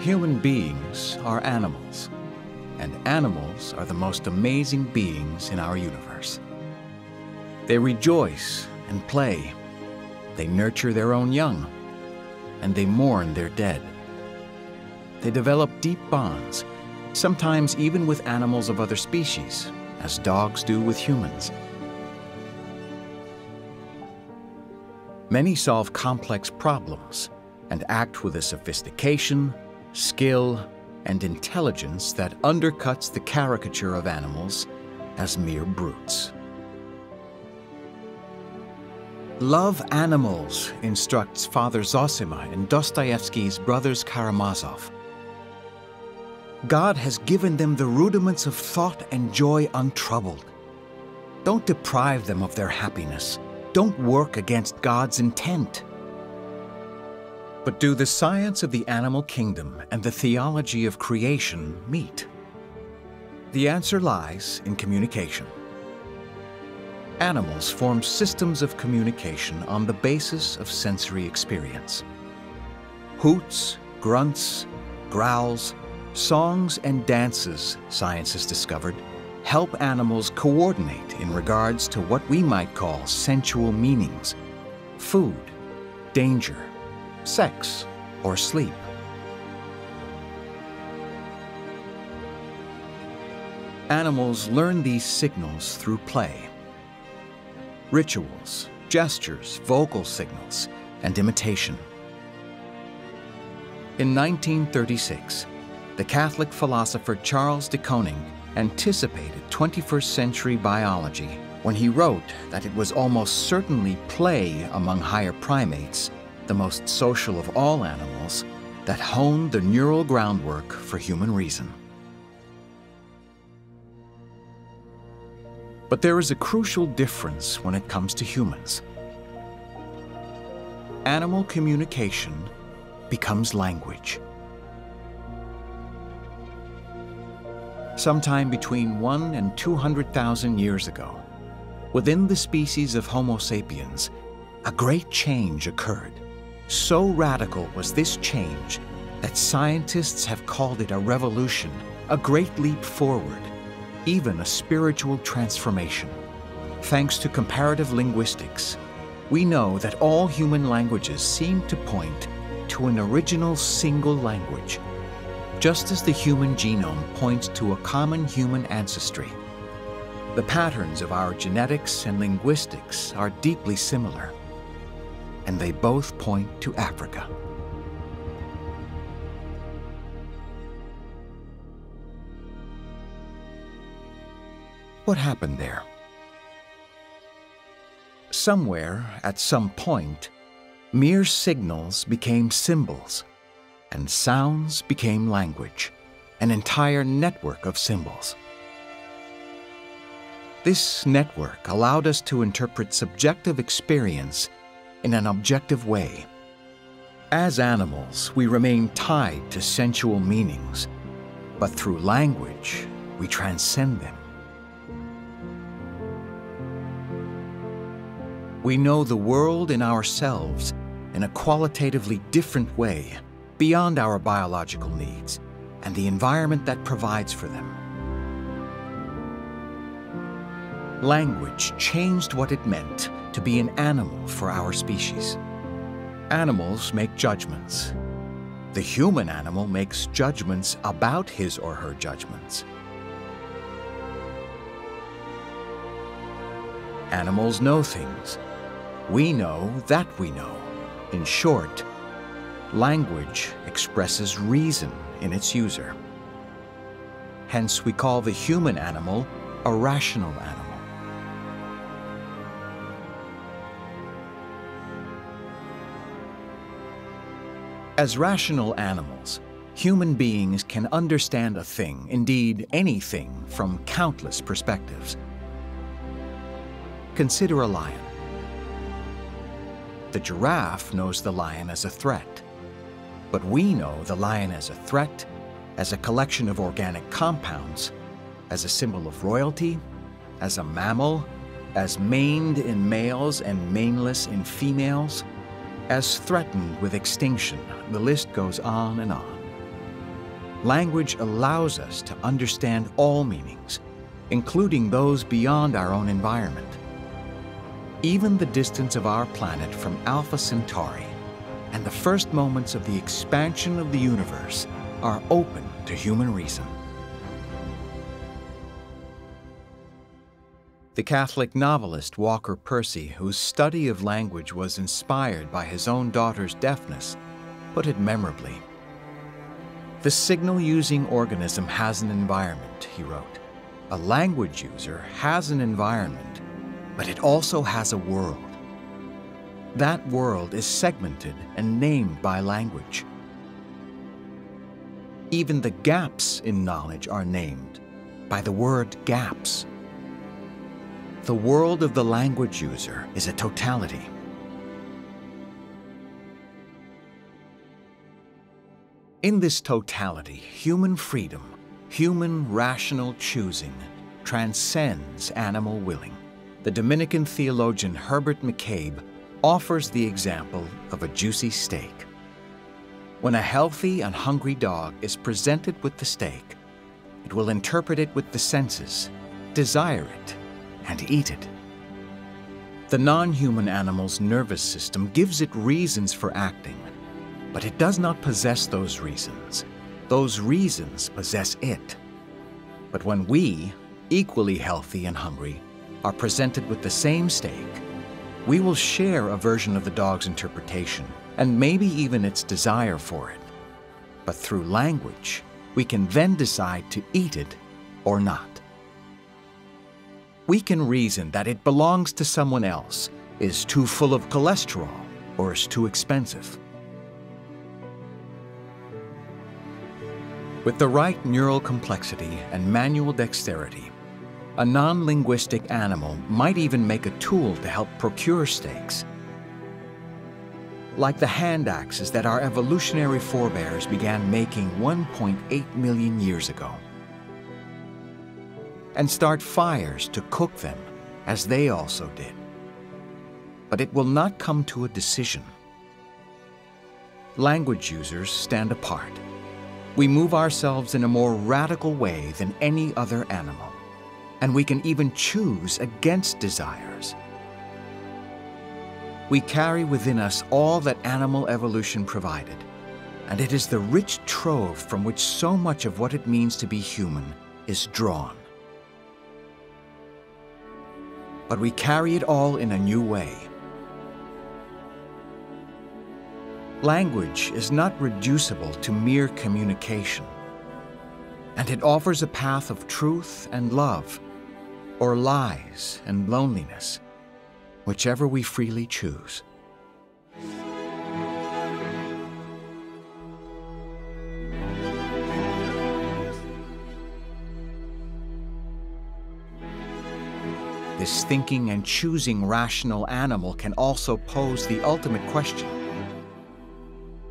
Human beings are animals, and animals are the most amazing beings in our universe. They rejoice and play, they nurture their own young, and they mourn their dead. They develop deep bonds, sometimes even with animals of other species, as dogs do with humans. Many solve complex problems and act with a sophistication, skill, and intelligence that undercuts the caricature of animals as mere brutes. Love animals, instructs Father Zosima in Dostoevsky's Brothers Karamazov. God has given them the rudiments of thought and joy untroubled. Don't deprive them of their happiness. Don't work against God's intent. But do the science of the animal kingdom and the theology of creation meet? The answer lies in communication. Animals form systems of communication on the basis of sensory experience. Hoots, grunts, growls, songs, and dances, science has discovered, help animals coordinate in regards to what we might call sensual meanings food, danger, sex, or sleep. Animals learn these signals through play. Rituals, gestures, vocal signals, and imitation. In 1936, the Catholic philosopher Charles de Koninck anticipated 21st century biology when he wrote that it was almost certainly play among higher primates the most social of all animals, that honed the neural groundwork for human reason. But there is a crucial difference when it comes to humans. Animal communication becomes language. Sometime between one and 200,000 years ago, within the species of Homo sapiens, a great change occurred. So radical was this change that scientists have called it a revolution, a great leap forward, even a spiritual transformation. Thanks to comparative linguistics, we know that all human languages seem to point to an original single language, just as the human genome points to a common human ancestry. The patterns of our genetics and linguistics are deeply similar and they both point to Africa. What happened there? Somewhere, at some point, mere signals became symbols, and sounds became language, an entire network of symbols. This network allowed us to interpret subjective experience in an objective way. As animals, we remain tied to sensual meanings, but through language, we transcend them. We know the world and ourselves in a qualitatively different way, beyond our biological needs, and the environment that provides for them. Language changed what it meant to be an animal for our species. Animals make judgments. The human animal makes judgments about his or her judgments. Animals know things. We know that we know. In short, language expresses reason in its user. Hence, we call the human animal a rational animal. As rational animals, human beings can understand a thing, indeed anything, from countless perspectives. Consider a lion. The giraffe knows the lion as a threat, but we know the lion as a threat, as a collection of organic compounds, as a symbol of royalty, as a mammal, as maned in males and maneless in females, as threatened with extinction. The list goes on and on. language allows us to understand all meanings, including those beyond our own environment. Even the distance of our planet from Alpha Centauri and the first moments of the expansion of the universe are open to human reason. The Catholic novelist Walker Percy, whose study of language was inspired by his own daughter's deafness, put it memorably. The signal using organism has an environment, he wrote. A language user has an environment, but it also has a world. That world is segmented and named by language. Even the gaps in knowledge are named by the word gaps. The world of the language user is a totality. In this totality, human freedom, human rational choosing, transcends animal willing. The Dominican theologian Herbert McCabe offers the example of a juicy steak. When a healthy and hungry dog is presented with the steak, it will interpret it with the senses, desire it, and eat it. The non-human animal's nervous system gives it reasons for acting, but it does not possess those reasons. Those reasons possess it. But when we, equally healthy and hungry, are presented with the same steak, we will share a version of the dog's interpretation and maybe even its desire for it. But through language, we can then decide to eat it or not. We can reason that it belongs to someone else, is too full of cholesterol, or is too expensive. With the right neural complexity and manual dexterity, a non-linguistic animal might even make a tool to help procure steaks. Like the hand axes that our evolutionary forebears began making 1.8 million years ago. And start fires to cook them, as they also did. But it will not come to a decision. Language users stand apart. We move ourselves in a more radical way than any other animal and we can even choose against desires. We carry within us all that animal evolution provided, and it is the rich trove from which so much of what it means to be human is drawn. But we carry it all in a new way. Language is not reducible to mere communication, and it offers a path of truth and love or lies and loneliness, whichever we freely choose. This thinking and choosing rational animal can also pose the ultimate question.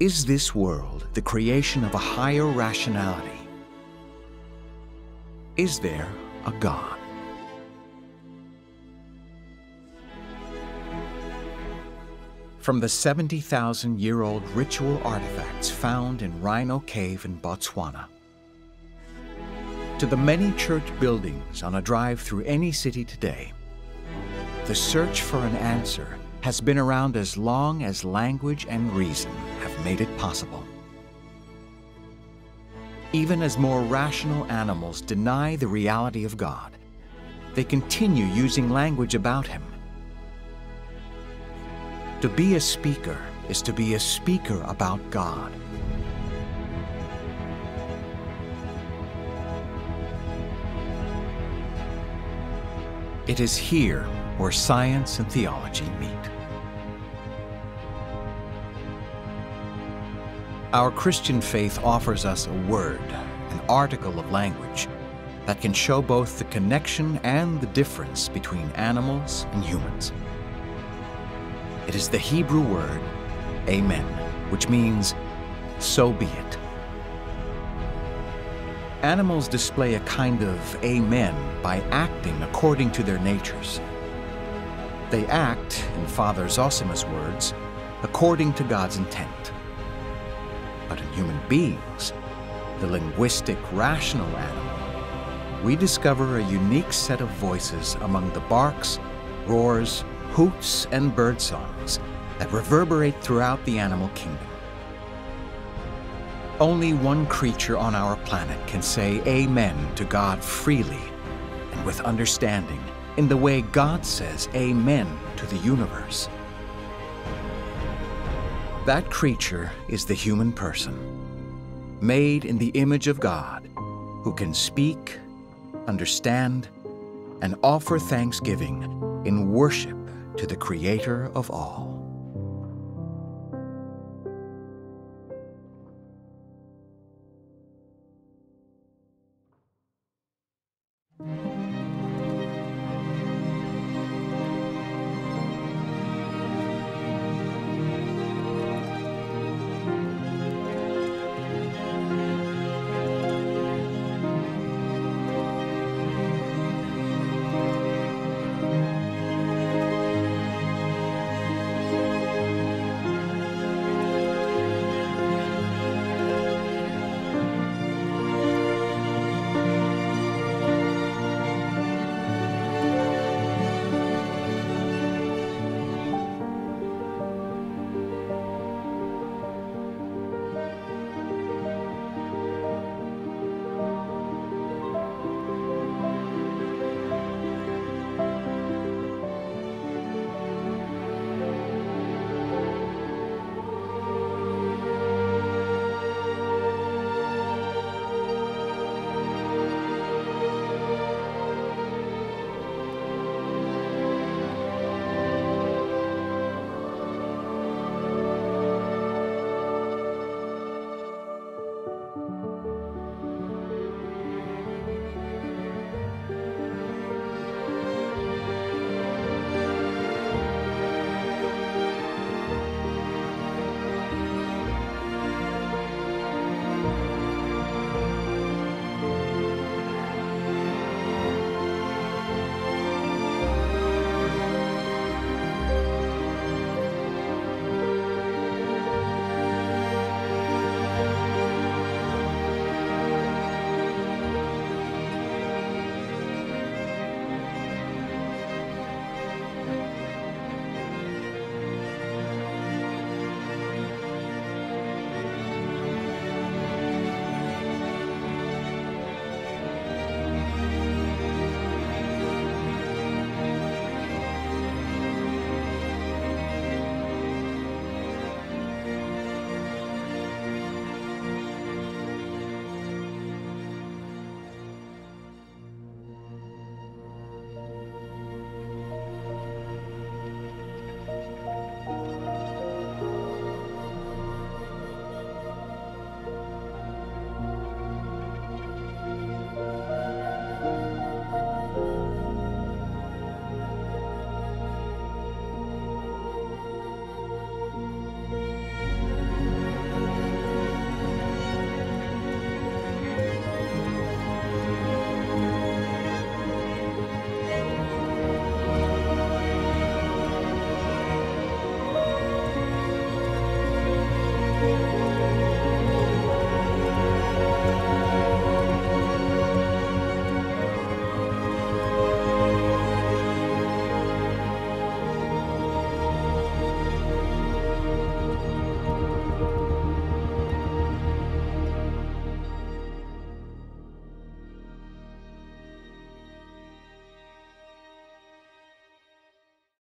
Is this world the creation of a higher rationality? Is there a God? From the 70,000 year old ritual artifacts found in Rhino Cave in Botswana, to the many church buildings on a drive through any city today, the search for an answer has been around as long as language and reason have made it possible. Even as more rational animals deny the reality of God, they continue using language about Him to be a speaker is to be a speaker about God. It is here where science and theology meet. Our Christian faith offers us a word, an article of language, that can show both the connection and the difference between animals and humans. It is the Hebrew word, amen, which means, so be it. Animals display a kind of amen by acting according to their natures. They act, in Father Zosima's words, according to God's intent. But in human beings, the linguistic rational animal, we discover a unique set of voices among the barks, roars, hoots, and birdsongs that reverberate throughout the animal kingdom. Only one creature on our planet can say Amen to God freely and with understanding in the way God says Amen to the universe. That creature is the human person, made in the image of God, who can speak, understand, and offer thanksgiving in worship to the Creator of all.